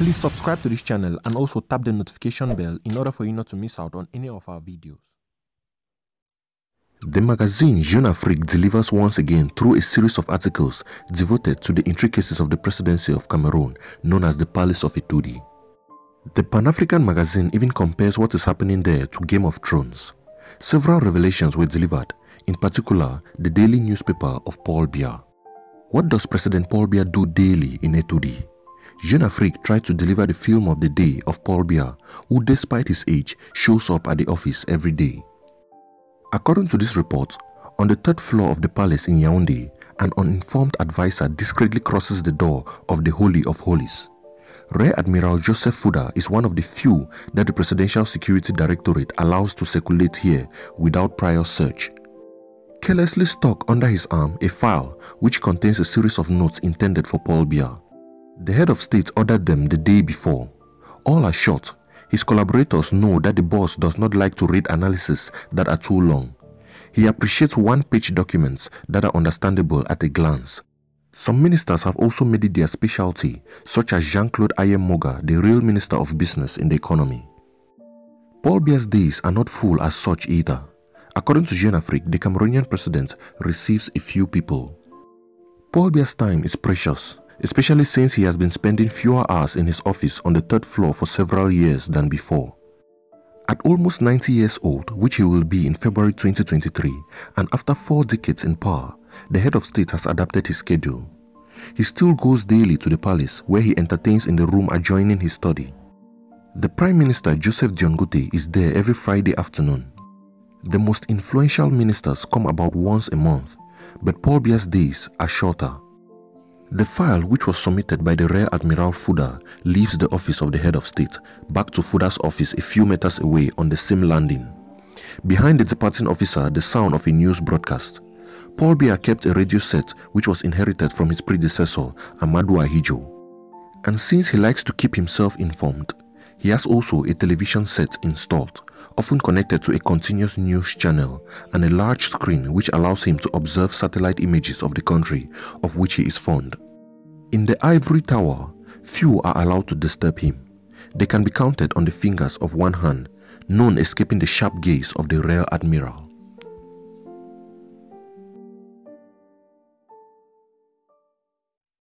Please subscribe to this channel and also tap the notification bell in order for you not to miss out on any of our videos. The magazine Jeune Afrique delivers once again through a series of articles devoted to the intricacies of the presidency of Cameroon, known as the Palace of Etoudi. The Pan-African magazine even compares what is happening there to Game of Thrones. Several revelations were delivered, in particular the daily newspaper of Paul Biya. What does President Paul Biya do daily in Etoudi? Jeune Afrique tried to deliver the film of the day of Paul Biya, who despite his age shows up at the office every day. According to this report, on the third floor of the palace in Yaoundé, an uninformed advisor discreetly crosses the door of the Holy of Holies. Rear Admiral Joseph Fouda is one of the few that the Presidential Security Directorate allows to circulate here without prior search. Carelessly stuck under his arm a file which contains a series of notes intended for Paul Biya. The head of state ordered them the day before. All are short his collaborators know that the boss does not like to read analyses that are too long. He appreciates one-page documents that are understandable at a glance. Some ministers have also made it their specialty, such as Jean-Claude Ayem Moga, the real Minister of Business in the economy. Paul Biya's days are not full as such either. According to Jeune Afrique, the Cameroonian president receives a few people. Paul Biya's time is precious especially since he has been spending fewer hours in his office on the third floor for several years than before. At almost 90 years old, which he will be in February 2023, and after four decades in power, the head of state has adapted his schedule. He still goes daily to the palace where he entertains in the room adjoining his study. The Prime Minister Joseph Dion Ngute is there every Friday afternoon. The most influential ministers come about once a month, but Paul Biya's days are shorter. The file, which was submitted by the Rear Admiral Fouda, leaves the office of the head of state back to Fouda's office a few meters away on the same landing. Behind the departing officer, the sound of a news broadcast. Paul Biya kept a radio set which was inherited from his predecessor, Ahmadou Ahidjo. And since he likes to keep himself informed, he has also a television set installed, often connected to a continuous news channel and a large screen which allows him to observe satellite images of the country of which he is fond. In the ivory tower, few are allowed to disturb him. They can be counted on the fingers of one hand, none escaping the sharp gaze of the rear admiral.